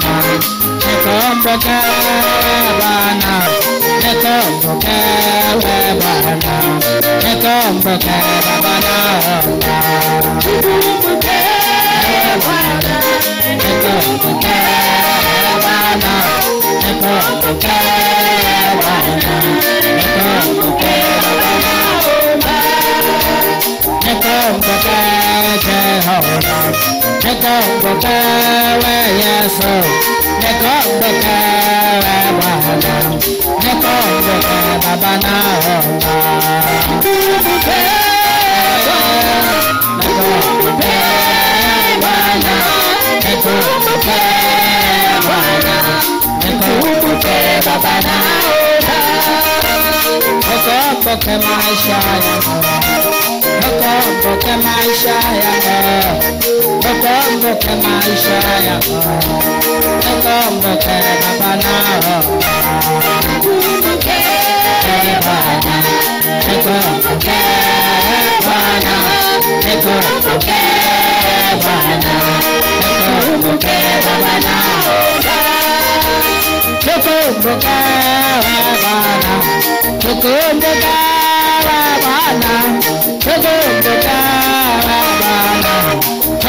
Bye. Bwana, nikumbuke Bwana, nikumbuke Bwana, nikumbuke Baba naomba. Nikumbuke we Bwana, nikumbuke Bwana, nikumbuke we Bwana, nikumbuke Baba naomba. Nikumbuke Bwana, nikumbuke Bwana, nikumbuke Bwana, nikumbuke Baba naomba. Nikumbuke Jehova, nikumbuke we Yesu, nikumbuke nekomboka bwana nekomboka baba na honga nekomboka bwana nekomboka bwana nekomboka baba na honga nekomboka maisha yangu nekomboka maisha yangu nikumbuke maisha yangu, nikumbuke Baba naomba. Nikumbuke Bwana, nikumbuke Bwana, nikumbuke Bwana, nikumbuke Baba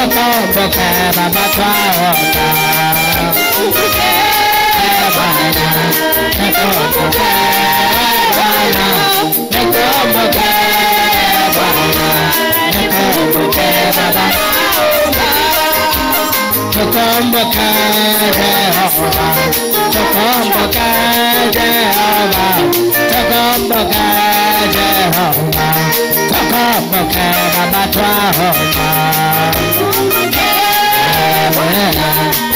nikumbuke Baba twaomba. Nikumbuke Bwana, nikumbuke Bwana, nikumbuke Bwana, nikumbuke Baba naomba. Tukumbuke Jehova, tukumbuke Jehova, tukumbuke Jehova, tukumbuke Baba twaomba. Yeah.